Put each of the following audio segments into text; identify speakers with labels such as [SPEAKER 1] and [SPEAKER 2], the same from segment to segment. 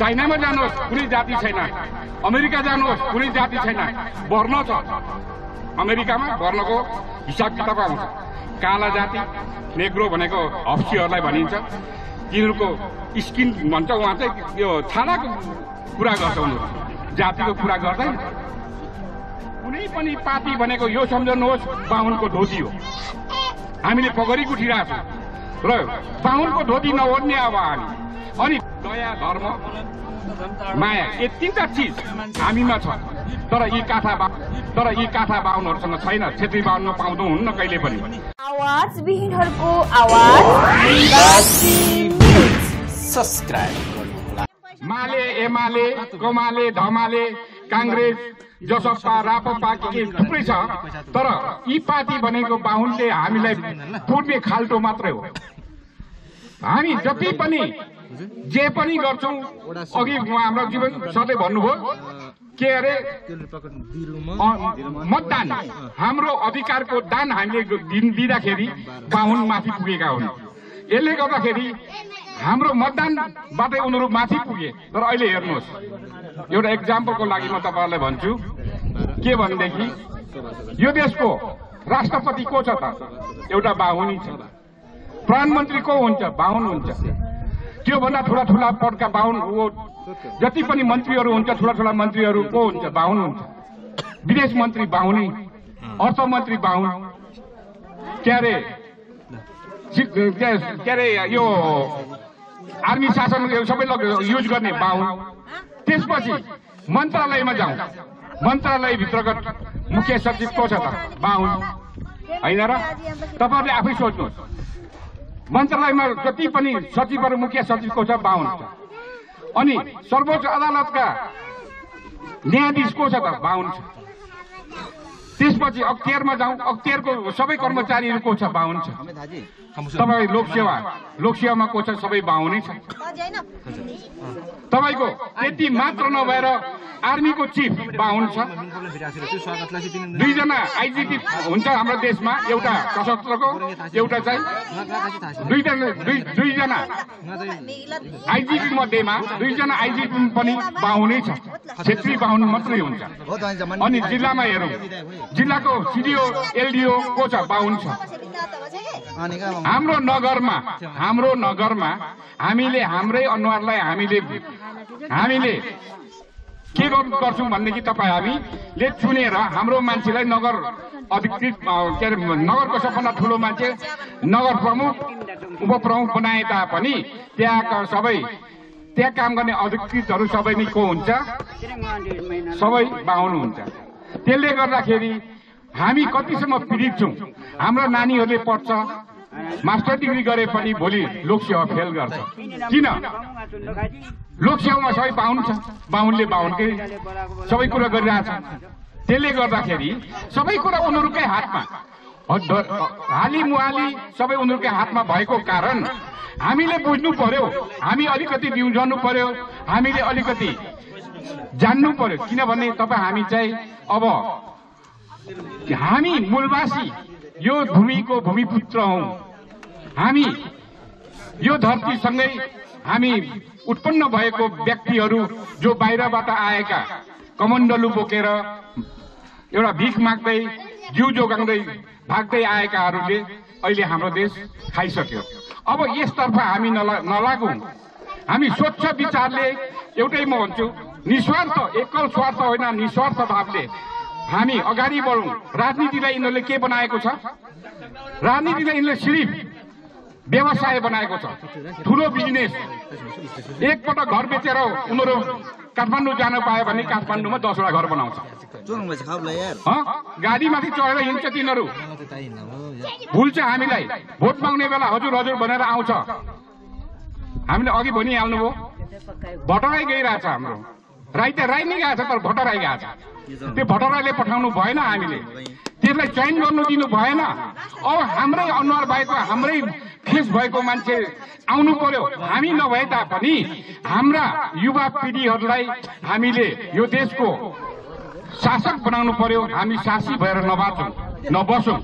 [SPEAKER 1] चाइनामा जानुहोस् कुनै जाति छैन। अमेरिका जानुहोस् कुनै जाति छैन। वर्ण छ। अमेरिकामा वर्णको हिसाब किताब आउँछ काला जाति नेग्रो भनेको हप्सीहरूलाई भनिन्छ। तिनीहरूको स्किन भन्छ उहाँ चाहिँ यो छालाको कुरा गर्छ उनीहरू। जातिको कुरा गर्दैन। कुनै पनि पार्टी भनेको यो सम्झनुहोस् बाहुनको धोती हो। हामीले पगरी उठिरहेको छौँ र बाहुनको धोती नओढ्ने अब हामी अनि दया धर्म माया यो तिनवटा चिज हामीमा छ। तर यी काठा बा तर यी काठा बाहुनहरूसँग छैन छेत्री बाहुनमा पाउँदो हुन्न कहिले पनि।
[SPEAKER 2] आवाज विहीनहरूको आवाज
[SPEAKER 3] सब्सक्राइब
[SPEAKER 1] माले एमाले कमाले धमाले काङ्ग्रेस जसपा रापपा के के थुप्रै छ तर यी पार्टी भनेको बाहुनले हामीलाई पुर्ने खाल्टो मात्रै हो। हामी जति पनि जे पनि गर्छौँ अघि हाम्रो जीवन सधैँ भन्नुभयो के अरे? मतदान। हाम्रो अधिकारको दान हामीले दिन दिँदाखेरि बाहुन माथि पुगेका हुन्। यसले गर्दाखेरि हाम्रो मतदानबाटै उनीहरू माथि पुगे। तर अहिले हेर्नुहोस् एउटा एक्जाम्पलको लागि म तपाईँहरूलाई भन्छु। के भनेदेखि यो देशको राष्ट्रपति को छ त? एउटा बाहुनी छ। प्रधानमन्त्री को हुन्छ बाहुन हुन्छ। त्योभन्दा ठुला ठुला पदका बाहुन हो। जति पनि मन्त्रीहरू हुन्छ ठुला ठुला मन्त्रीहरू को हुन्छ बाहुन हुन्छ। विदेश मन्त्री बाहुनै अर्थमन्त्री बाहुन। के अरे के अरे यो आर्मी शासन सबै युज गर्ने बाहुन। त्यसपछि मन्त्रालयमा जाउँ। मन्त्रालयभित्रको मुख्य सचिव को छ त? बाहुन। होइन र? तपाईँहरूले आफै सोच्नुहोस्। मन्त्रालयमा जति पनि सचिवहरू मुख्य सचिव को छ बाहुन छ। अनि सर्वोच्च अदालतका न्यायाधीश को छ त बाहुन छ। त्यसपछि अख्तियारमा जाउँ। अख्तियारको सबै कर्मचारीहरू को छ बाहुन छ। तपाईँ लोकसेवा लोकसेवामा को छ सबै बाहुनै छ। तपाईँको त्यति मात्र नभएर आर्मीको चिफ बाहुन छ। दुईजना आइजिपी हुन्छ हाम्रो देशमा एउटा सशस्त्रको एउटा चाहिँ दुईजना दुई दुईजना आइजिपी मध्येमा दुईजना आइजिपी पनि बाहुनै छ। छेत्री बाहुन मात्रै हुन्छ। अनि जिल्लामा हेरौँ। जिल्लाको सिडिओ एलडिओ को छ। बाहुन छ हाम्रो नगरमा हाम्रो नगरमा हामीले हाम्रै अनुहारलाई हामीले हामीले के गर्नु गर्छौँ भनेदेखि तपाईँ हामीले चुनेर हाम्रो मान्छेलाई नगर अधिकृत के अरे नगरको सबभन्दा ठुलो मान्छे नगर प्रमुख उपप्रमुख बनाए तापनि त्यहाँका सबै त्यहाँ काम गर्ने अधिकृतहरू सबै नै को हुन्छ। सबै बाहुन हुन्छ। त्यसले गर्दाखेरि हामी कतिसम्म पीडित छौँ? हाम्रो नानीहरूले पढ्छ मास्टर डिग्री गरे पनि भोलि लोकसेवा फेल गर्छ। किन? लोकसेवामा सबै बाहुन छ बाहुनले बाहुनकै सबै कुरा गरिरहेछ। त्यसले गर्दाखेरि सबै कुरा उनीहरूकै हातमा। हाली मुहाली सबै उनीहरूकै हातमा भएको कारण हामीले बुझ्नु पर्यो हामी अलिकति बिउजनु पर्यो हामीले अलिकति जान्नु पर्यो किनभने तपाईँ हामी चाहिँ अब हामी मूलवासी यो भूमिको भूमिपुत्र हौ। हामी यो धरतीसँगै हामी उत्पन्न भएको व्यक्तिहरू जो बाहिरबाट आएका कमण्डलु बोकेर एउटा भिख माग्दै जिउ जोगाउँदै भाग्दै आएकाहरूले अहिले हाम्रो देश खाइसक्यो। अब यसतर्फ हामी नला- नलागौँ। हामी स्वच्छ विचारले एउटै म भन्छु निस्वार्थ एकल स्वार्थ होइन निस्वार्थ भावले। हामी अगाडि बढौँ। राजनीतिलाई यिनीहरूले के बनाएको छ? राजनीतिलाई यिनीहरूले सिर्फ व्यवसाय बनाएको छ। ठुलो बिजनेस। एकपल्ट घर बेचेर उनीहरू काठमाडौँ जान पायो भने काठमाडौँमा दसवटा घर बनाउँछ? गाडीमाथि चढेर हिँड्छ तिनीहरू। भुल्छ हामीलाई। भोट माग्ने बेला हजुर हजुर भनेर आउँछ। हामीले अघि भनिहाल्नुभयो। भटराई गइरहेछ हाम्रो। राई त राई नै गएको छ तर भटराई गएको छ। त्यो भटराईले पठाउनु भएन हामीले। त्यसलाई चयन गर्नु दिनु भएन। अब हाम्रै अनुहार भएको हाम्रै फेस भएको मान्छे आउनु पर्यो। हामी नभए तापनि हाम्रा युवा पिँढीहरूलाई हामीले यो देशको शासक बनाउनु पर्यो। हामी सासी भएर नबाचौँ नबसौँ।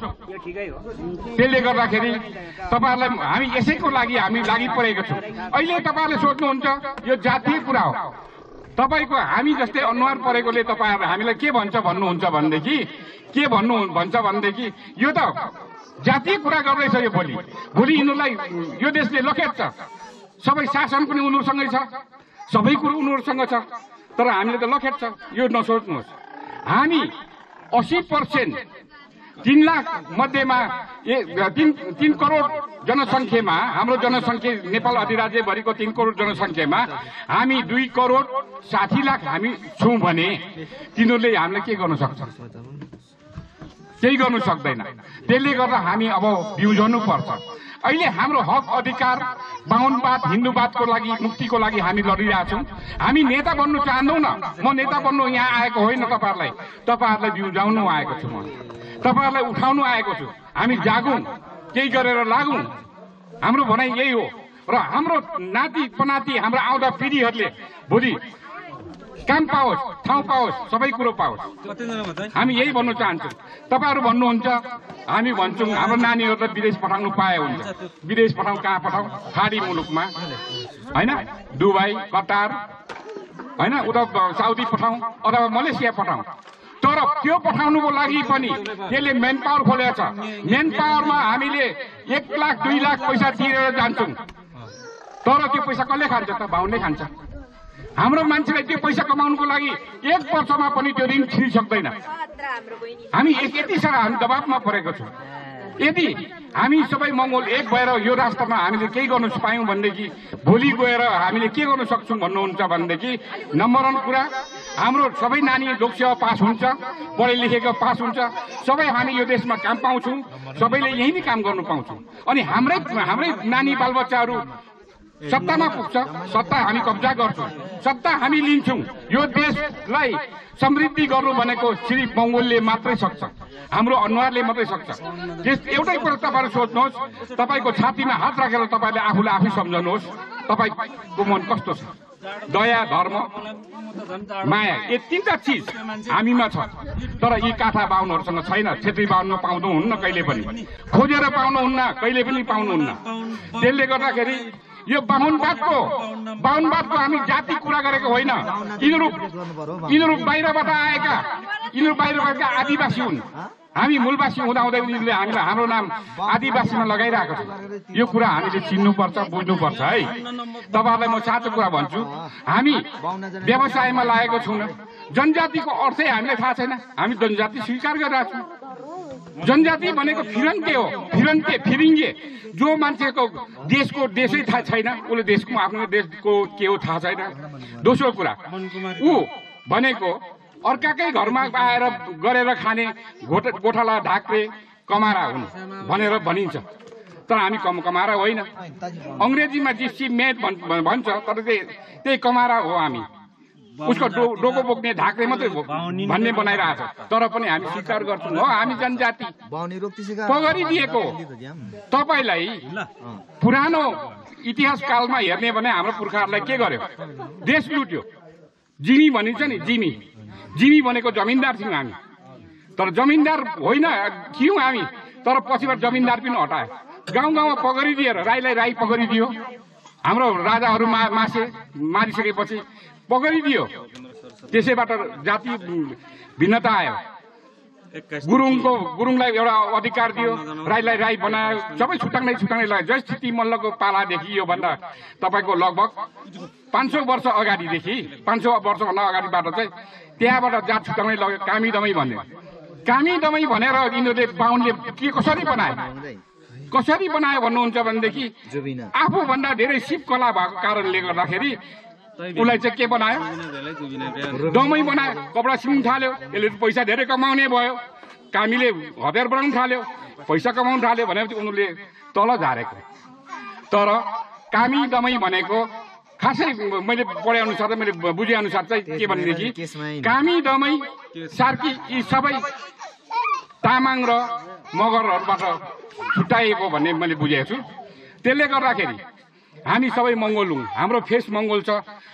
[SPEAKER 1] त्यसले गर्दाखेरि तपाईँहरूलाई हामी यसैको लागि हामी लागि परेको छौँ। अहिले तपाईँहरूले सोध्नुहुन्छ यो जातीय कुरा हो। तपाईँको हामी जस्तै अनुहार परेकोले तपाईँहरू हामीलाई के भन्छ भन्नुहुन्छ भनेदेखि के भन्नु भन्छ भनेदेखि यो त जातीय कुरा गर्दैछ यो भोलि। भोलि यिनीहरूलाई यो देशले लखेट्छ सबै शासन पनि उनीहरूसँगै छ। सबै कुरो उनीहरूसँग छ। तर हामीले त लखेट्छ यो नसोच्नुहोस्। हामी असी पर्सेन्ट तिन लाख मध्येमा तिन तिन करोड जनसङ्ख्यामा हाम्रो जनसङ्ख्या नेपाल अधिराज्यभरिको तिन करोड जनसङ्ख्यामा हामी दुई करोड साठी लाख हामी छौँ भने तिनीहरूले हामीलाई के गर्न सक्छ? केही गर्नु सक्दैन। त्यसले गर्दा हामी अब बिउझाउनु पर्छ। अहिले हाम्रो हक अधिकार बाहुनवाद हिन्दूवादको लागि मुक्तिको लागि हामी लडिरहेछौँ। हामी नेता बन्नु चाहँदैनौँ म नेता बन्नु यहाँ आएको होइन तपाईँहरूलाई। तपाईँहरूलाई बिउझाउनु आएको छु म। तपाईँहरूलाई उठाउनु आएको छु। हामी जागौँ केही गरेर लागौँ। हाम्रो भनाइ यही हो। र हाम्रो नाति पनाति हाम्रो आउँदा पिँढीहरूले भोलि काम पाओस् ठाउँ पाओस् सबै कुरो पाओस्। हामी यही भन्नु चाहन्छौँ। तपाईँहरू भन्नुहुन्छ हामी भन्छौँ हाम्रो नानीहरूलाई विदेश पठाउनु पाए हुन्छ। विदेश पठाउँ कहाँ पठाउँ? खाडी मुलुकमा। होइन? Dubai Qatar. होइन? उता साउदी पठाउँ अथवा मलेसिया पठाउँ। तर त्यो पठाउनुको लागि पनि त्यसले मेन पावर खोलेको छ मेन पावरमा हामीले एक लाख दुई लाख पैसा तिरेर जान्छौँ। तर त्यो पैसा कसले खान्छ त? भाउले खान्छ। हाम्रो मान्छेलाई त्यो पैसा कमाउनुको लागि एक वर्षमा पनि त्यो ऋण छिरिसक्दैन। हामी यति साह्रो हामी दबावमा परेको छौँ। यदि हामी सबै मङ्गोल एक भएर यो राष्ट्रमा हामीले केही गर्नु पायौँ भनेदेखि भोलि गएर हामीले के गर्नु सक्छौँ भन्नुहुन्छ भनेदेखि नम्बर वान कुरा हाम्रो सबै नानी लोकसेवा पास हुन्छ पढे लेखेको पास हुन्छ सबै हामी यो देशमा काम पाउँछौँ सबैले यही नै काम गर्नु पाउँछौँ। अनि हाम्रै हाम्रै नानी बालबच्चाहरू सत्तामा पुग्छ। सत्ता हामी कब्जा गर्छौँ। सत्ता हामी लिन्छौँ। यो देशलाई समृद्धि गर्नु भनेको श्री मङ्गोलले मात्रै सक्छ। हाम्रो अनुहारले मात्रै सक्छ। त्यस एउटै कुरो तपाईँहरू सोध्नुहोस्। तपाईँको छातीमा हात राखेर तपाईँले आफूलाई आफै सम्झनुहोस्। तपाईँको मन कस्तो छ? दया धर्म माया यो तिनवटा चिज हामीमा छ। तर यी काठा बाहुनहरूसँग छैन। छेत्री बाहुनमा पाउँनुहुन्न कहिले पनि। खोजेर पाउनुहुन्न कहिले पनि पाउनुहुन्न। त्यसले गर्दाखेरि यो बाहुनवादको बाहुनवादको हामी जाति कुरा गरेको होइन। यिनीहरू यिनीहरू बाहिरबाट आएका यिनीहरू बाहिरबाट आदिवासी हुन्। हामी मूलवासी हुँदाहुँदै उनीहरूले हामीलाई हाम्रो नाम आदिवासीमा लगाइरहेको छ। यो कुरा हामीले चिन्नुपर्छ बुझ्नुपर्छ है। तपाईँहरूलाई म साँचो कुरा भन्छु हामी व्यवसायमा लागेको छौँ जनजातिको अर्थै हामीलाई थाहा छैन। हामी जनजाति स्वीकार गरिरहेको छौँ। जनजाति भनेको फिरन्ते हो। फिरन्ते फिरिङ्गे। जो मान्छेको देशको देशै थाहा छैन उसले देशको आफ्नो देशको के हो थाहा छैन। दोस्रो कुरा ऊ भनेको अर्काकै घरमा आएर गरेर खाने गोठ गोठाला ढाक्रे कमारा हुन् भनेर भनिन्छ। तर हामी कम कमारा होइन। अङ्ग्रेजीमा मेड भन् भन्छ तर त्यही त्यही कमारा हो हामी। उसको डो डोको बोक्ने ढाक्रे मात्रै भन्ने बनाइरहेको छ। तर पनि हामी स्वीकार गर्छौँ हो हामी जनजाति। पगरी दिएको तपाईँलाई पुरानो इतिहास कालमा हेर्ने भने हाम्रो पुर्खाहरूलाई के गर्यो? देश लुट्यो। जिमी भनिन्छ नि जिमी। जिमी भनेको जमिनदार थियौँ हामी। तर जमिनदार होइन थियौँ हामी तर पछिबाट जमिनदार पनि हटायो। गाउँ गाउँमा पगरी दिएर राईलाई राई पगरी दियो हाम्रो राजाहरू मा मासे मारिसकेपछि पगरी दियो त्यसैबाट जाति भिन्नता आयो। गुरुङको गुरुङलाई एउटा अधिकार दियो राईलाई राई बनायो। सबै छुट्याउँदै छुट्याउँदै लाग्यो। जय स्थिति मल्लको पालादेखि योभन्दा तपाईँको लगभग पाँच सौ वर्ष अगाडिदेखि पाँच सौ वर्षभन्दा अगाडिबाट चाहिँ त्यहाँबाट जात छुट्याउँदै लग्यो। कामी दमै भन्यो। कामी दमै भनेर यिनीहरूले बाहुनले के कसरी बनायो? कसरी बनायो भन्नुहुन्छ भनेदेखि आफूभन्दा धेरै सिप कला भएको कारणले गर्दाखेरि उसलाई चाहिँ के बनायो? दमै बनायो। कपडा सिउनु थाल्यो। यसले पैसा धेरै कमाउने भयो। कामीले हतियार बनाउनु थाल्यो। पैसा कमाउनु थाल्यो भनेपछि उनीहरूले तल झारेको। तर कामी दमै भनेको खासै मैले पढे अनुसार मैले बुझे अनुसार चाहिँ के भनेदेखि कामी दमै सार्की यी सबै तामाङ र मगरहरूबाट छुट्याइएको भन्ने मैले बुझेको छु। त्यसले गर्दाखेरि हामी सबै मङ्गोल हौँ। हाम्रो फेस मङ्गोल छ।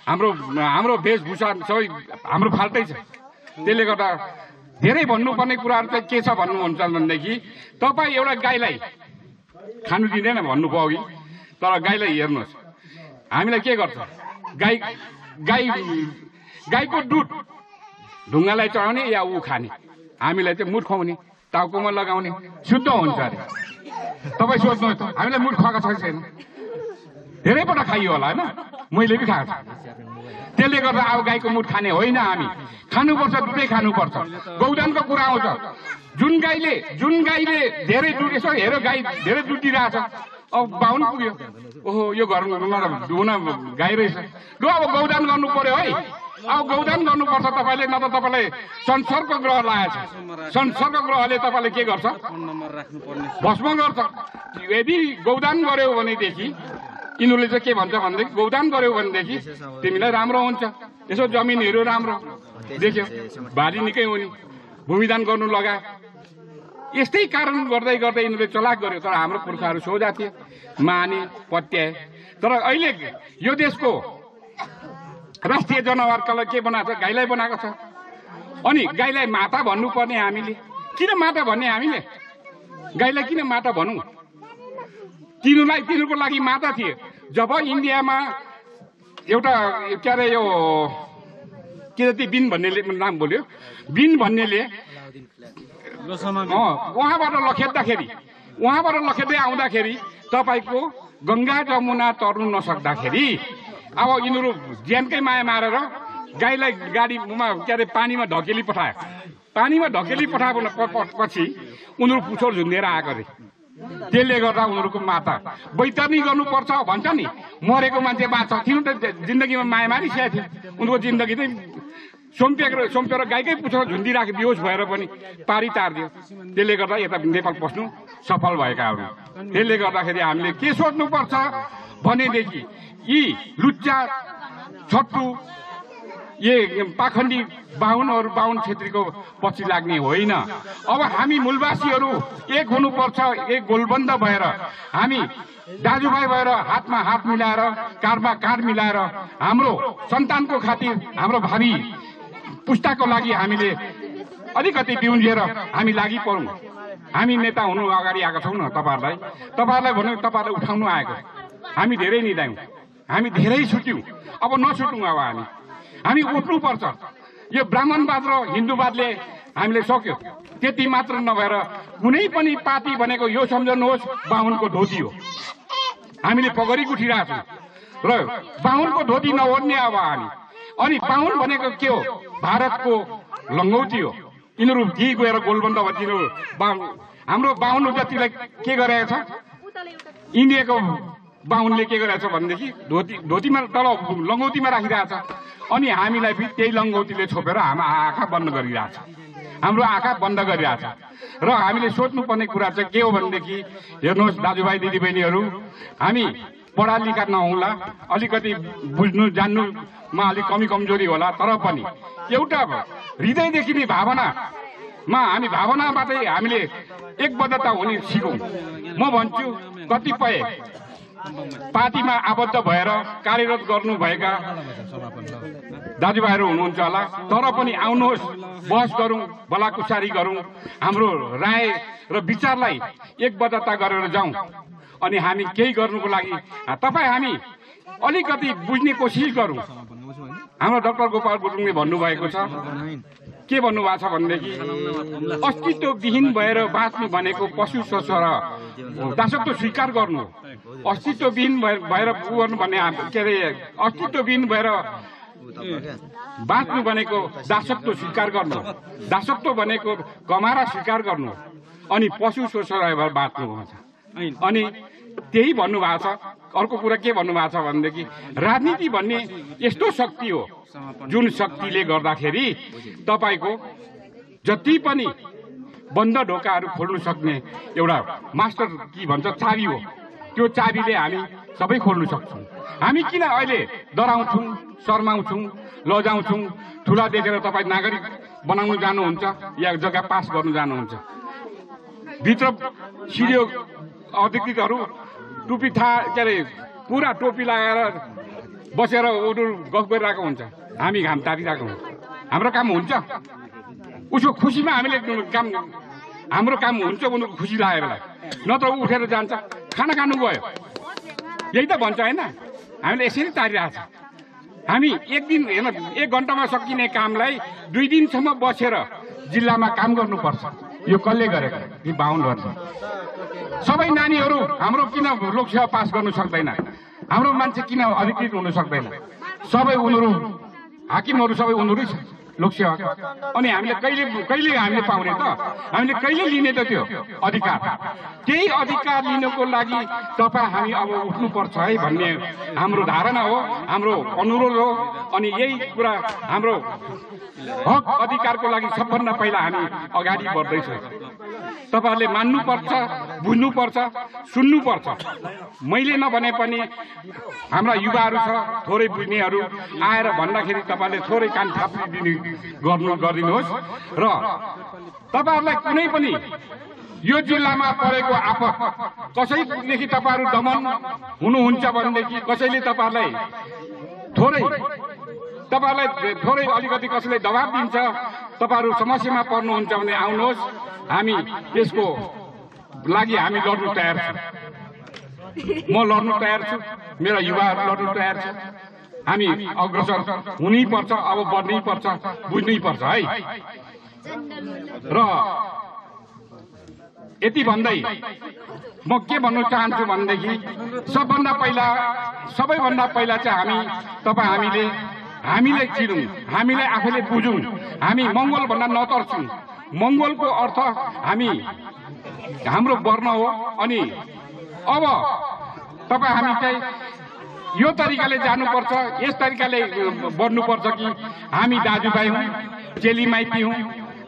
[SPEAKER 1] हाम्रो हाम्रो वेशभूषा सबै हाम्रो फाल्टै छ। त्यसले गर्दा धेरै भन्नुपर्ने कुराहरू चाहिँ के छ भन्नुहुन्छ भनेदेखि तपाईँ एउटा गाईलाई खानु दिँदैन भन्नुभयो अघि तर गाईलाई हेर्नुहोस्। हामीलाई के गर्छ? गाई गाई गाईको दुध ढुङ्गालाई चढाउने या ऊ खाने? हामीलाई चाहिँ मुठ खुवाउने टाउकोमा लगाउने शुद्ध हुन्छ अरे। तपाईँ सोध्नुहोस् त हामीलाई मुठ खुवाएको छ कि छैन धेरैपल्ट खाइयो होला होइन? मैले पनि खाएको त्यसले गर्दा अब गाईको मुठ खाने होइन हामी। खानुपर्छ दुधै खानुपर्छ। गौदानको कुरा आउँछ। जुन गाईले जुन गाईले धेरै दुध यसो हेर गाई धेरै दुध दिइरहेछ। अब बाहुन पुग्यो। ओहो यो घर धुन गाई रहेछ। लु अब गौदान गर्नु पर्यो है। अब गौदान गर्नुपर्छ तपाईँले न त तपाईँलाई संसारको ग्रह लागेको छ संसारको ग्रहले तपाईँले के गर्छ? भस्म गर्छ। यदि गौदान गर्यो भनेदेखि यिनीहरूले चाहिँ के भन्छ भनेदेखि गौदान गर्यो भनेदेखि तिमीलाई राम्रो हुन्छ। यसो जमिनहरू राम्रो। देख्यो? भारी निकै हुने। भूमिदान गर्नु लगायो। यस्तै कारण गर्दै गर्दै यिनीहरूले चलाक गर्यो। तर हाम्रो पुर्खाहरू सोझा थिए माने पत्याए। तर अहिले यो देशको राष्ट्रिय जनावरकालाई के बनाएको छ? गाईलाई बनाएको छ। अनि गाईलाई माता भन्नुपर्ने हामीले। किन माता भन्ने हामीले? गाईलाई किन माता भनौँ? तिनीहरूलाई तिनीहरूको लागि माता थिए। जब इन्डियामा एउटा के अरे यो के जति बिन भन्नेले नाम बोल्यो। बिन भन्नेले उहाँबाट लखेट्दाखेरि उहाँबाट लखेट्दै आउँदाखेरि तपाईँको गङ्गा जमुना तर्नु नसक्दाखेरि अब यिनीहरू ज्यानकै माया मारेर गाईलाई गाडीमा के अरे पानीमा ढकेली पठायो। पानीमा ढकेली पठाएको पछि उनीहरू पुछौर झुन्डेर आएको अरे त्यसले गर्दा उनीहरूको माता। बैतरनी गर्नुपर्छ भन्छ नि। मरेको मान्छे बाँच्छ। तिनीहरू त जिन्दगीमा माया मारिसकेको थियो। उनीहरूको जिन्दगी चाहिँ सोम्पिएको सोम्पेर गाईकै पुछेर झुन्डिराख्यो बिहोस भएर पनि पारी तारिदियो त्यसले गर्दा यता नेपाल पस्नु सफल भएकाहरू त्यसले गर्दाखेरि हामीले के सोच्नुपर्छ भनेदेखि यी लुच्चा छट्टु ये पाखण्डी बाहुनहरू बाहुन छेत्रीको पछि लाग्ने होइन। अब हामी मूलवासीहरू एक हुनुपर्छ एक गोलबन्द भएर हामी दाजुभाइ भएर हातमा हात मिलाएर काँधमा काँध मिलाएर हाम्रो सन्तानको खातिर हाम्रो भावी पुस्ताको लागि हामीले अलिकति बिउन्जिएर हामी लागि परौँ हामी नेता हुनु अगाडि आएको छौँ न तपाईँहरूलाई। तपाईँहरूलाई भन्नु तपाईँहरूलाई उठाउनु आएको। हामी धेरै निधायौँ हामी धेरै छुट्यौँ। अब नछुटौँ अब हामी। हामी उठ्नुपर्छ यो ब्राह्मणवाद र हिन्दूवादले हामीले सक्यो। त्यति मात्र नभएर कुनै पनि पार्टी भनेको यो सम्झनुहोस् बाहुनको धोती हो। हामीले पगरी उठिरहेको छौँ र बाहुनको धोती नओढ्ने अब हामी। अनि बाहुन भनेको के हो? भारतको लङ्गौटी हो। यिनीहरू कि गएर गोलबन्द बाहुन हाम्रो बाहुन जतिलाई के गरेको छ? इन्डियाको बाहुनले के गरेको छ भनेदेखि धोती धोतीमा तल लङ्गौतीमा राखिरहेछ। अनि हामीलाई फेरि त्यही लङ्गौतीले छोपेर हाम्रो आँखा बन्द गरिरहेछ। हाम्रो आँखा बन्द गरिरहेछ। र हामीले सोच्नुपर्ने कुरा चाहिँ के हो भनेदेखि हेर्नुहोस् दाजुभाइ दिदीबहिनीहरू हामी पढा लेखा नहुँला अलिकति बुझ्नु जान्नुमा अलिक कमी कमजोरी होला तर पनि एउटा हृदयदेखि नै भावनामा हामी भावनाबाटै हामीले एकबद्धता हुने सिकौँ। म भन्छु कतिपय पार्टीमा आबद्ध भएर कार्यरत गर्नुभएका दाजुभाइहरू हुनुहुन्छ होला। तर पनि आउनुहोस् बहस गरौँ भलाकुसारी गरौँ। हाम्रो राय र विचारलाई एकबद्धता गरेर जाउँ। अनि हामी केही गर्नुको लागि तपाईँ हामी अलिकति बुझ्ने कोसिस गरौँ। हाम्रो डाक्टर गोपाल गुरुङले भन्नुभएको छ के भन्नुभएको छ भनेदेखि अस्तित्वविहीन भएर बाँच्नु भनेको पशु ससर दासत्व स्वीकार गर्नु। अस्तित्वविहीन भएर गर्नु हाम- के अरे अस्तित्वविहीन भएर बाँच्नु भनेको दासत्व स्वीकार गर्नु। दासत्व भनेको कमारा स्वीकार गर्नु। अनि पशु शोषण बाँच्नु भन्छ अनि त्यही भन्नुभएको छ अर्को कुरा के भन्नुभएको छ भनेदेखि राजनीति भन्ने यस्तो शक्ति हो जुन शक्तिले गर्दाखेरि तपाईँको जति पनि बन्द ढोकाहरू खोल्नु सक्ने एउटा मास्टर की भन्छ चाबी हो। त्यो चाबीले हामी सबै खोल्नु सक्छौँ। हामी किन अहिले डराउँछौँ शर्माउँछौँ लजाउँछौँ? ठुला देखेर तपाईँ नागरिक बनाउनु जानुहुन्छ या जग्गा पास गर्नु जानुहुन्छ? भित्र सिडियो अधिकृतहरू टोपी था के अरे पुरा टोपी लगाएर बसेर उनीहरू गफ गरिरहेको हुन्छ। हामी घाम तारिरहेको हुन्छ। हाम्रो काम हुन्छ। उसको खुसीमा हामीले काम हाम्रो काम हुन्छ उनीहरूको खुसी लागेर नत्र ऊ उठेर जान्छ। खाना खानु गयो यही त भन्छ होइन? हामीले यसरी तारिरहेको छ। हामी एक दिन हेर्न एक घन्टामा सकिने कामलाई दुई दिनसम्म बसेर जिल्लामा काम गर्नुपर्छ। यो कसले गरेको यी बाहुनहरूले सबै नानीहरू हाम्रो किन लोकसेवा पास गर्नु सक्दैन? हाम्रो मान्छे किन अधिकृत हुनु सक्दैन? सबै उनीहरू हाकिमहरू सबै उनीहरू लोकसेवा अनि हामीले कहिले कहिले हामीले पाउने त? हामीले कहिले लिने त त्यो? अधिकार। त्यही अधिकार लिनको लागि तपाईँ हामी अब उठ्नुपर्छ है भन्ने हाम्रो धारणा हो हाम्रो अनुरोध हो। अनि यही कुरा हाम्रो हक अधिकारको लागि सबभन्दा पहिला हामी अगाडि बढ्दैछौँ। तपाईँहरूले मान्नुपर्छ बुझ्नुपर्छ सुन्नुपर्छ। मैले नभने पनि हाम्रा युवाहरू छ थोरै बुझ्नेहरू आएर भन्दाखेरि तपाईँहरूले थोरै कान थापिदिने गर्नु गरिदिनुहोस्। र तपाईँहरूलाई कुनै पनि यो जिल्लामा परेको आपत कसैदेखि तपाईँहरू दमन हुनुहुन्छ भनेदेखि कसैले तपाईँहरूलाई थोरै तपाईँहरूलाई थोरै अलिकति कसैले दबाब दिन्छ तपाईँहरू समस्यामा पर्नुहुन्छ भने आउनुहोस्। हामी त्यसको लागि हामी लड्नु तयार छौँ म लड्नु तयार छु मेरा युवाहरू लड्नु तयार छु हामी अग्रसर हुनै पर्छ अब बढ्नै पर्छ बुझ्नै पर्छ है र यति भन्दै म के भन्नु चाहन्छु भनेदेखि सबभन्दा पहिला सबैभन्दा पहिला चाहिँ हामी तपाईँ हामीले हामीले चिनौँ हामीले आफैले बुझौँ हामी मङ्गोल भन्दा नतर्छौँ मङ्गोलको अर्थ हामी हाम्रो वर्ण हो अनि अब तपाईँ हामी चाहिँ यो तरिकाले जानुपर्छ यस तरिकाले बढ्नुपर्छ कि हामी दाजुभाइ हौँ चेलीमाइती हौँ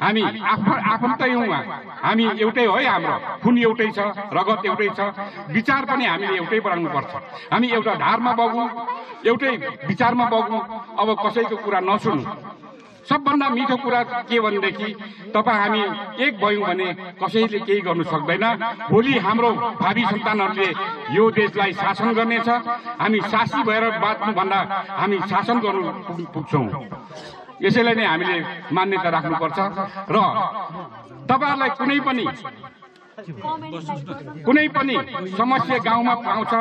[SPEAKER 1] हामी आफ आफन्तै हौँ हामी एउटै हो हाम्रो खुन एउटै छ रगत एउटै छ विचार पनि हामीले एउटै बनाउनुपर्छ हामी एउटा ढारमा बगौँ एउटै विचारमा बगौँ अब कसैको कुरा नसुनौँ। सबभन्दा मिठो कुरा के भनेदेखि तपाईँ हामी एक भयौँ भने कसैले केही गर्नु सक्दैन। भोलि हाम्रो भावी सन्तानहरूले यो देशलाई शासन गर्नेछ। हामी सासी भएर बाँच्नुभन्दा हामी शासन गर्नु पुग- पुग्छौँ। यसैलाई नै हामीले मान्यता राख्नुपर्छ। र तपाईँहरूलाई कुनै पनि कुनै पनि समस्या गाउँमा पाउँछ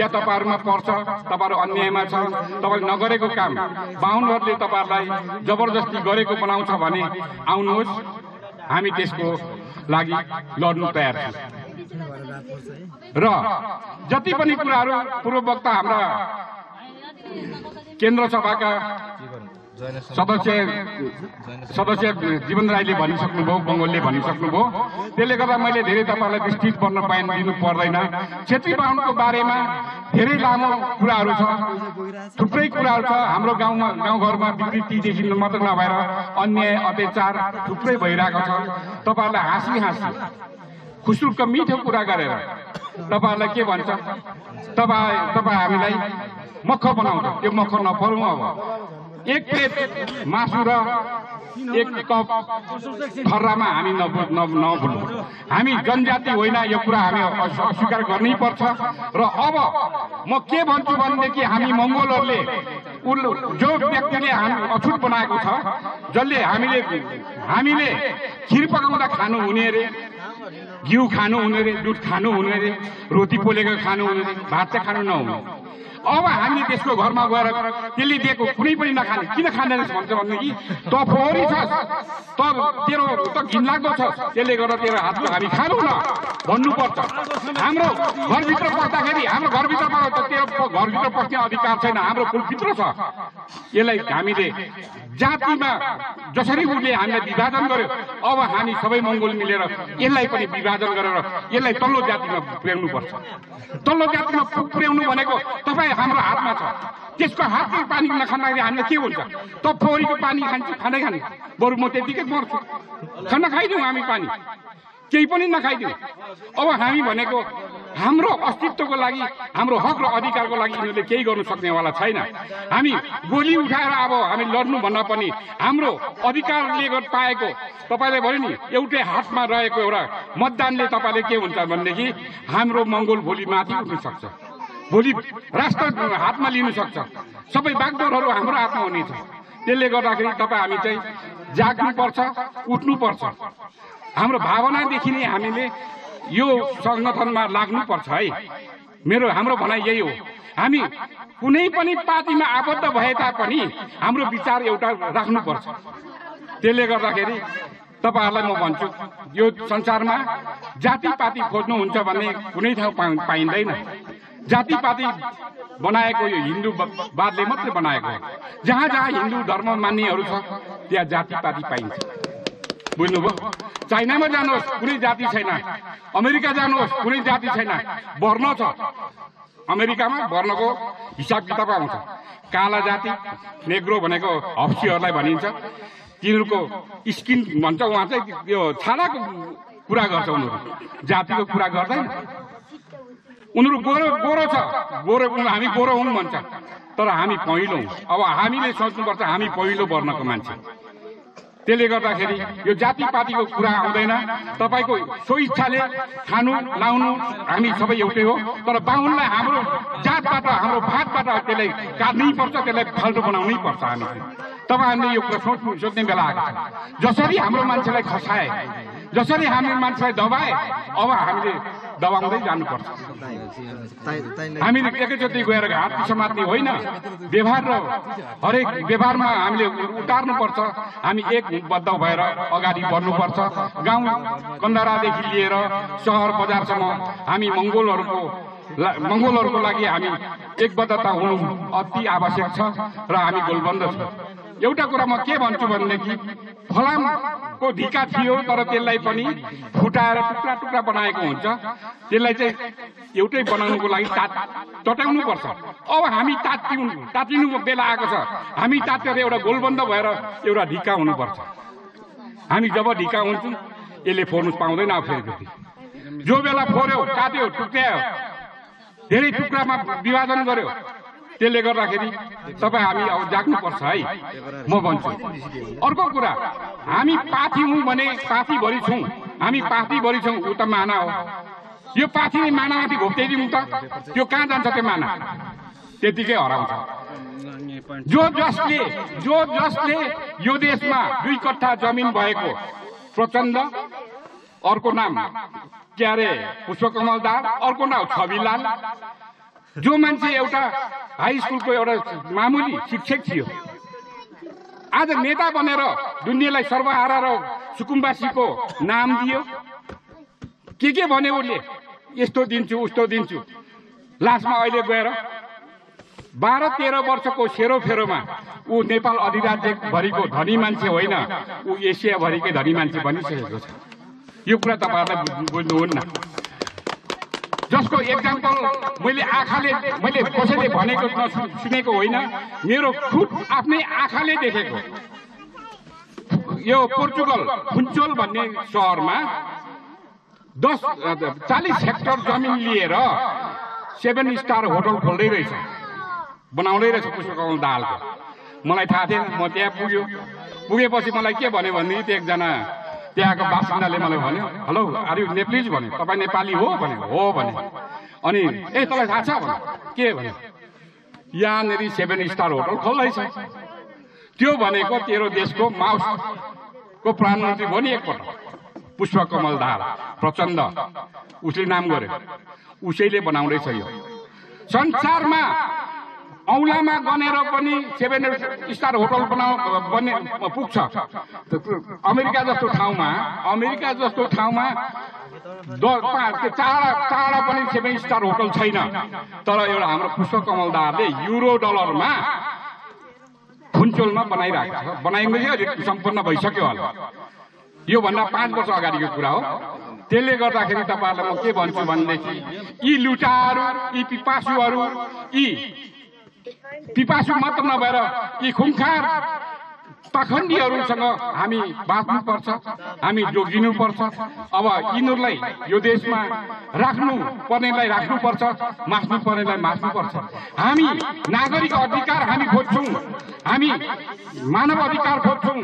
[SPEAKER 1] या तपाईँहरूमा पर्छ तपाईँहरू अन्यायमा छ तपाईँले नगरेको काम बाहुनहरूले तपाईँहरूलाई जबरजस्ती गरेको बनाउँछ भने आउनुहोस् हामी त्यसको लागि लड्नु तयार छौँ। र जति पनि कुराहरू पूर्व वक्ता हाम्रा केन्द्र सभाका सदस्य सदस्य जीवन राईले भनिसक्नुभयो बङ्गोलले भनिसक्नुभयो। त्यसले गर्दा मैले धेरै तपाईँलाई विस्तृत गर्न पाइन दिनु पर्दैन। छेत्री बाहुनको बारेमा धेरै लामो कुराहरू छ थुप्रै कुराहरू छ। हाम्रो गाउँमा गाउँघरमा विकृतिदेखि मात्र नभएर अन्याय अत्याचार थुप्रै भइरहेको छ। तपाईँहरूलाई हाँसी हाँसी। खुसुक्क मिठो कुरा गरेर तपाईँहरूलाई के भन्छ? तपाईँ तपाईँ हामीलाई मख बनाउँछ त्यो मख नपरौँ अब। एक प्लेट मासु र एक कप खर्रामा हामी नबु- न- नभुलौँ हामी जनजाति होइन यो कुरा हामी अस- अस्वीकार गर्नै पर्छ। र अब म के भन्छु भनेदेखि हामी मङ्गोलहरूले जो व्यक्तिले हामी अछुट बनाएको छ जसले हामीले हामीले खिर पकाउँदा खानु हुने अरे घिउ खानु हुने अरे दुध खानु हुने अरे रोटी पोलेको खानु हुने भात चाहिँ खानु नहुने। अब हामी त्यसको घरमा गएर त्यसले दिएको कुनै पनि नखाने किन खाँदैनस् भन्छ भनेदेखि त फोहोरी छस् त तेरो त घिनलाग्दो छ। त्यसले गर्दा तेरो हातमा हामी खानौँ न। भन्नुपर्छ। हाम्रो घरभित्र पस्दाखेरि हाम्रो घरभित्र तेरो घरभित्र पस्ने अधिकार छैन। हाम्रो कुलभित्र छ। यसलाई हामीले जातिमा जसरी उसले हामीलाई विभाजन गर्यो अब हामी सबै मङ्गोल मिलेर यसलाई पनि विभाजन गरेर यसलाई तल्लो जातिमा पुर्याउनुपर्छ। तल्लो जातिमा पुर्याउनु भनेको तपाईँ हाम्रो हातमा छ। त्यसको हातको पानी नखाँदाखेरि हामीलाई के हुन्छ? त फोहोरीको पानी खान्छु खाँदै खाने। बरु म त्यतिकै मर्छु। खाना खाइदिउँ हामी पानी। केही पनि नखाइदिउँ। अब हामी भनेको हाम्रो अस्तित्वको लागि हाम्रो हक र अधिकारको लागि यिनीहरूले केही गर्नु सक्नेवाला छैन। हामी गोली उठाएर अब हामी लड्नु भन्दा पनि हाम्रो अधिकारले पाएको। तपाईँले भन्यो नि एउटै हातमा रहेको एउटा मतदानले तपाईँले के हुन्छ भनेदेखि हाम्रो मङ्गोल भोलि माथि उठ्न सक्छ। भोलि राष्ट्र हातमा लिनु सक्छ। सबै बागडोरहरू हाम्रो हातमा हुनेछ। त्यसले गर्दाखेरि तपाईँ हामी चाहिँ जाग्नुपर्छ उठ्नुपर्छ। हाम्रो भावनादेखि नै हामीले यो सङ्गठनमा लाग्नुपर्छ है। मेरो हाम्रो भनाइ यही हो। हामी कुनै पनि पार्टीमा आबद्ध भए तापनि हाम्रो विचार एउटा राख्नुपर्छ। त्यसले गर्दाखेरि तपाईँहरूलाई म भन्छु यो संसारमा जातिपाती खोज्नुहुन्छ भने कुनै ठाउँ पाइँदैन जातिपाती बनाएको यो हिन्दूवादले मात्रै बनाएको जहाँ जहाँ हिन्दू धर्म मान्नेहरू छ त्यहाँ जातिपाती पाइन्छ। बुझ्नुभयो? चाइनामा जानुहोस् कुनै जाति छैन। अमेरिका जानुहोस् कुनै जाति छैन। वर्ण छ। अमेरिकामा वर्णको हिसाब किताब आउँछ। काला जाति नेग्रो भनेको हप्सीहरूलाई भनिन्छ। तिनीहरूको स्किन भन्छ उहाँ चाहिँ यो छालाको कुरा गर्छ उनीहरू। जातिको कुरा गर्दैन। उनीहरू गोरो गोरो छ। गोरो हामी गोरो हौँ भन्छ। तर हामी पहिलो हौँ अब हामीले सोच्नुपर्छ हामी पहिलो वर्णको मान्छे। त्यसले गर्दाखेरि यो जातिपातीको कुरा आउँदैन तपाईँको सो इच्छाले खानु लाउनु हामी सबै एउटै हो। तर बाहुनलाई हाम्रो जातबाट हाम्रो भातबाट त्यसलाई काट्नै पर्छ त्यसलाई फाल्टो बनाउनै पर्छ हामी तपाईँहरूले यो सोच्नु सोध्ने बेला आएको जसरी हाम्रो मान्छेलाई खसाए जसरी हाम्रो मान्छेलाई दबाए अब हामीले दबाउँदै जानुपर्छ। हामीले एकैचोटि गएर घाट समात्ने होइन। व्यवहार र हरेक व्यवहारमा हामीले उतार्नुपर्छ। हामी एकबद्ध भएर अगाडि बढ्नुपर्छ। गाउँ कन्दरादेखि लिएर सहर बजारसम्म हामी मङ्गोलहरूको मङ्गोलहरूको लागि हामी एकबद्धता हुनु अति आवश्यक छ र हामी गोलबन्द छौँ। एउटा कुरा म के भन्छु भनेदेखि फलामको ढिका थियो तर त्यसलाई पनि फुटाएर टुक्रा टुक्रा बनाएको हुन्छ। त्यसलाई चाहिँ एउटै बनाउनुको लागि तात टट्याउनु पर्छ अब हामी तातिनु तातिनु बेला आएको छ। हामी तातेर एउटा गोलबन्द भएर एउटा ढिका हुनुपर्छ। हामी जब ढिका हुन्छौँ यसले फोर्नु पाउँदैन अब फेरि जो बेला फोर्यो काट्यो टुक्रायो धेरै टुक्रामा विभाजन गर्यो। त्यसले गर्दाखेरि तपाईँ हामी अब जाग्नुपर्छ है। म भन्छु अर्को कुरा हामी पाथी हौँ भने पाथीभरि छौँ। हामी पाथीभरि छौँ ऊ त माना हो। यो पाथी मानामाथि घोप्टाइदिउँ त। त्यो कहाँ जान्छ त्यो माना? त्यतिकै हराउँछ। जो जसले जो जसले यो देशमा दुई कट्ठा जमिन भएको प्रचण्ड अर्को नाम के अरे पुष्पकमल दाल अर्को नाम छविलाल जो मान्छे एउटा हाई स्कुलको एउटा मामुली शिक्षक थियो आज नेता बनेर दुनियाँलाई सर्वहारा र सुकुम्बासीको नाम दियो। के के भन्यो उसले? यस्तो दिन्छु उस्तो दिन्छु। लास्टमा अहिले गएर बाह्र तेह्र वर्षको सेरोफेरोमा ऊ नेपाल अधिराज्यभरिको धनी मान्छे होइन ऊ एसियाभरिकै धनी मान्छे बनिसकेको छ। यो कुरा तपाईँहरूलाई बुझ्नु- बुझ्नुहुन्न। जसको एक्जाम्पल मैले आँखाले मैले कसैले भनेको सुनेको होइन मेरो खुद आफ्नै आँखाले देखेको। यो पोर्चुगल फुन्चोल भन्ने सहरमा दस चालिस हेक्टर जमिन लिएर सेभेन स्टार होटल खोल्दै रहेछ। बनाउँदै रहेछ पुष्पकमल दाहालको। मलाई थाहा थिएन म त्यहाँ पुग्यो। पुगेपछि मलाई के भन्यो भनेदेखि एकजना त्यहाँको बासिन्दाले मलाई भन्यो हेलो आर यु नेप्लिज? भन्यो तपाईँ नेपाली हो? भने हो भने अनि ए तपाईँ थाहा छ? के? भन्यो। यहाँनिर सेभेन स्टार होटल खोल्दैछ। त्यो भनेको तेरो देशको माउसको प्रधानमन्त्री हो नि एकपल्ट। पुष्पकमल दाहाल प्रचण्ड। उसले नाम गर्यो। उसैले बनाउँदैछ यो। संसारमा औलामा गनेर पनि सेभेन स्टार होटल बनाउ बने पुग्छ। अमेरिका जस्तो ठाउँमा अमेरिका जस्तो ठाउँमा चाडा चाडा पनि सेभेन स्टार होटल छैन। तर एउटा हाम्रो पुष्पकमल दाहालले युरो डलरमा फुन्चोलमा बनाइरहेको छ। अलिक सम्पन्न भइसक्यो होला। योभन्दा पाँच वर्ष अगाडिको कुरा हो। त्यसले गर्दाखेरि तपाईँहरूलाई म के भन्छु भनेदेखि यी लुटाहरू यी पिपासुहरू यी पिपासु मात्र नभएर यी खुङखार पाखण्डीहरूसँग हामी बाँच्नुपर्छ हामी जोगिनुपर्छ। अब यिनीहरूलाई यो देशमा राख्नु पर्नेलाई राख्नुपर्छ मास्नु पर्नेलाई मास्नुपर्छ। हामी नागरिक अधिकार हामी खोज्छौँ हामी मानव अधिकार खोज्छौँ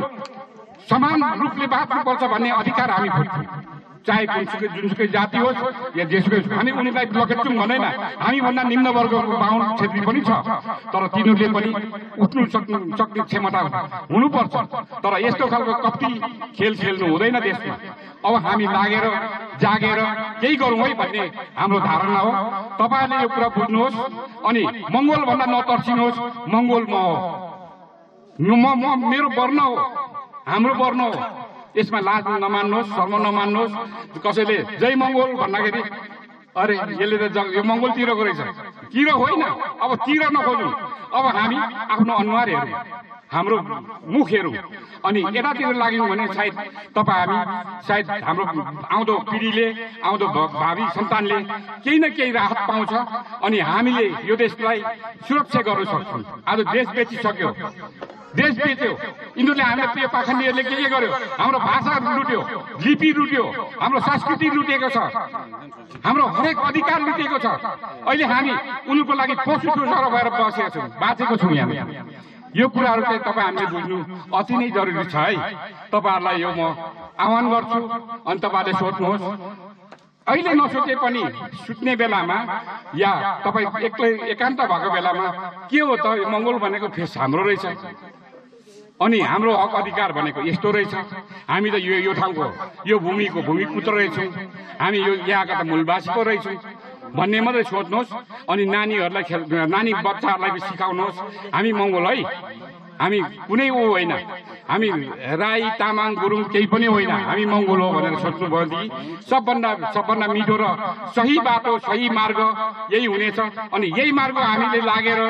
[SPEAKER 1] समान रूपले बाँच्नुपर्छ भन्ने अधिकार हामी खोज्छौँ। चाहे जुनसुकै जुनसुकै जाति होस् या जेसुकै हामी उनीलाई लखेट्छौँ भन्दैन। हामीभन्दा निम्न वर्गको बाहुन छेत्री पनि छ। तर तिनीहरूले पनि उठ्नु सक्नु सक्ने क्षमता हुनुपर्छ। तर यस्तो खालको कप्ती खेल खेल्नु हुँदैन देशमा। अब हामी लागेर जागेर केही गरौँ है भन्ने हाम्रो धारणा हो। तपाईँहरूले यो कुरा बुझ्नुहोस् अनि मङ्गोल भन्दा नतर्सिनुहोस्। मङ्गोल म हो। म मेरो वर्ण हो। हाम्रो वर्ण हो। यसमा लाज नमान्नुहोस् शर्म नमान्नुहोस् कसैले जय मङ्गोल भन्दाखेरि अरे यसले त जग यो मङ्गोलतिरको रहेछ। तिर होइन। अब तिर नखोज्नु अब हामी आफ्नो अनुहार हेरौँ हाम्रो मुख हेरौँ अनि यतातिर लाग्यौँ भने सायद तपाईँ हामी सायद हाम्रो आउँदो पिँढीले आउँदो भावी सन्तानले केही न केही राहत पाउँछ अनि हामीले यो देशलाई सुरक्षा गर्न सक्छौँ। आज देश बेचिसक्यो। देश बेच्यो यिनीहरूले हामीलाई प्रिय पाखण्डीहरूले के के गर्यो? हाम्रो भाषा लुट्यो लिपि लुट्यो हाम्रो संस्कृति लुटेको छ हाम्रो हरेक अधिकार लुटेको छ। अहिले हामी उनीहरूको लागि पशु टोसर भएर बसेका छौँ बाँचेको छौँ यहाँ। यो कुराहरू चाहिँ तपाईँ हामीले बुझ्नु अति नै जरुरी छ है। तपाईँहरूलाई यो म आह्वान गर्छु अनि तपाईँहरूले सोध्नुहोस्। अहिले नसोचे पनि सुत्ने बेलामा या तपाईँ एक्लै एकान्त भएको बेलामा के हो त मङ्गोल भनेको फेस हाम्रो रहेछ। अनि हाम्रो हक अधिकार भनेको यस्तो रहेछ। हामी त यो यो ठाउँको यो भूमिको भूमिपुत्र रहेछौँ। हामी यो यहाँका त मूलवासीको रहेछौँ। भन्ने मात्रै सोध्नुहोस् अनि नानीहरूलाई खेल नानी बच्चाहरूलाई सिकाउनुहोस्। हामी मङ्गोल है हामी कुनै ऊ होइन। हामी राई तामाङ गुरुङ केही पनि होइन। हामी मङ्गोल हो भनेर सोच्नु भनेदेखि सबभन्दा सबभन्दा मिठो र सही बाटो सही मार्ग यही हुनेछ। अनि यही मार्ग हामीले लागेर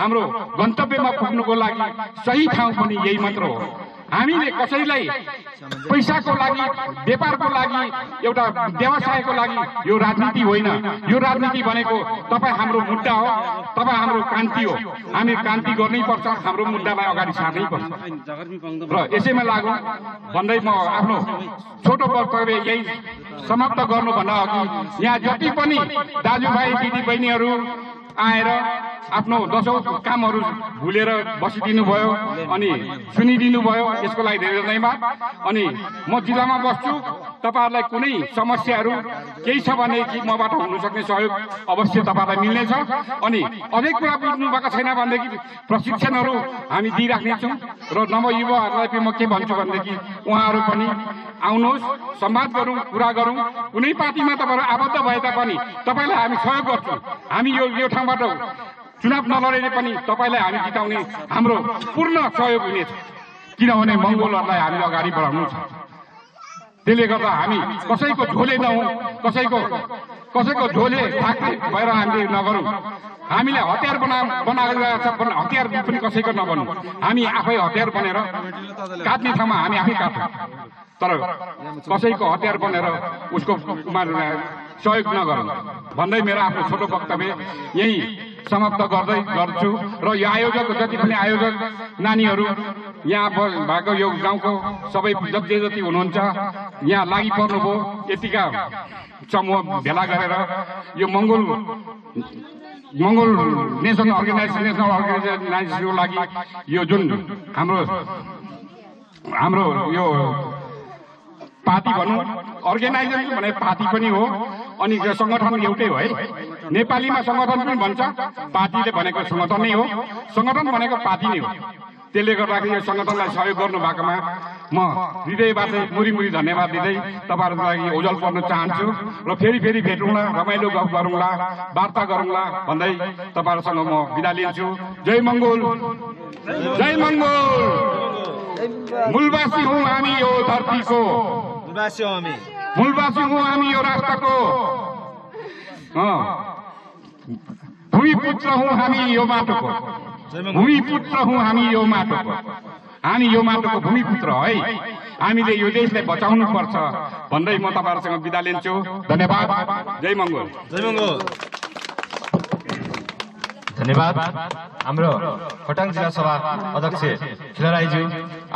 [SPEAKER 1] हाम्रो गन्तव्यमा पुग्नुको लागि सही ठाउँ पनि यही मात्र हो। हामीले कसैलाई पैसाको लागि व्यापारको लागि एउटा व्यवसायको लागि यो राजनीति होइन। यो राजनीति भनेको तपाईँ हाम्रो मुद्दा हो तपाईँ हाम्रो क्रान्ति हो। हामी क्रान्ति गर्नै पर्छ हाम्रो मुद्दालाई अगाडि सार्नै पर्छ। र यसैमा लागु भन्दै म आफ्नो छोटो वक्तव्य यही समाप्त गर्नुभन्दा अघि यहाँ जति पनि दाजुभाइ दिदीबहिनीहरू आएर आफ्नो दसौँ कामहरू भुलेर बसिदिनु भयो अनि सुनिदिनु भयो यसको लागि धेरै धन्यवाद। अनि म जिल्लामा बस्छु। तपाईँहरूलाई कुनै समस्याहरू केही छ भने कि मबाट हुन सक्ने सहयोग अवश्य तपाईँहरूलाई मिल्नेछ। अनि अझै कुरा बुझ्नु भएको छैन भनेदेखि प्रशिक्षणहरू हामी दिइराख्नेछौँ र नवयुवाहरूलाई म के भन्छु भनेदेखि उहाँहरू पनि आउनुहोस् संवाद गरौँ कुरा गरौँ। कुनै पार्टीमा तपाईँहरू आबद्ध भए तापनि तपाईँलाई हामी सहयोग गर्छौँ। हामी यो यो ठाउँबाट चुनाव नलडेर पनि तपाईँलाई हामी जिताउने हाम्रो पूर्ण सहयोग हुनेछ। किनभने मङ्गोलहरूलाई हामीले अगाडि बढाउनु छ। त्यसले गर्दा हामी कसैको झोले नहौँ कसैको कसैको झोले थाक्ने भएर हामीले नगरौँ। हामीले हतियार बना बनाएर छ हतियार पनि कसैको नबनौँ। हामी आफै हतियार बनेर काट्ने ठाउँमा हामी आफै काट्छौँ। तर कसैको हतियार बनेर उसको सहयोग नगरौँ। भन्दै मेरो आफ्नो छोटो वक्तव्य यही समाप्त गर्दै गर्छु र यो आयोजक जति पनि आयोजक नानीहरू यहाँ भएको यो गाउँको सबै जति जति हुनुहुन्छ यहाँ लागि पर्नुभयो यतिका समूह भेला गरेर यो Mongol Mongol national organisation national अर्गनाइजेसनको लागि यो जुन हाम्रो हाम्रो यो पार्टी भनौँ अर्गनाइजेसन भने पार्टी पनि हो अनि सङ्गठन एउटै हो है। नेपालीमा सङ्गठन पनि भन्छ पार्टीले भनेको सङ्गठन नै हो। सङ्गठन भनेको पार्टी नै हो। त्यसले गर्दाखेरि यो सङ्गठनलाई सहयोग गर्नु भएकोमा म हृदयबाट मुरी धन्यवाद दिँदै तपाईँहरूको लागि उज्जवल पर्न चाहन्छु र फेरि फेरि भेटौँला रमाइलो गफ गरौँला वार्ता गरौँला भन्दै तपाईँहरूसँग म बिदा लिन्छु। जय मङ्गोल। जय मङ्गोल। मूलवासी हौँ हामी यो धरतीको। मूलवासी हौँ हामी यो राष्ट्रको। भूमिपुत्र हौँ हामी यो माटोको भूमिपुत्र हौँ हामी यो माटोको हामी यो माटोको भूमिपुत्र है हामीले यो देशलाई बचाउनु पर्छ भन्दै म तपाईँहरूसँग बिदा लिन्छु। धन्यवाद। जय मङ्गोल।
[SPEAKER 3] जय मङ्गल।
[SPEAKER 4] धन्यवाद। हाम्रो खोटाङ जिल्ला सभा अध्यक्ष खिलराईज्यू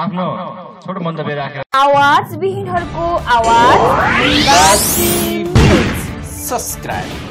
[SPEAKER 4] आफ्नो छोटो मन्तव्य राखेर
[SPEAKER 2] आवाज विहीनहरूको आवाज
[SPEAKER 5] सब्सक्राइब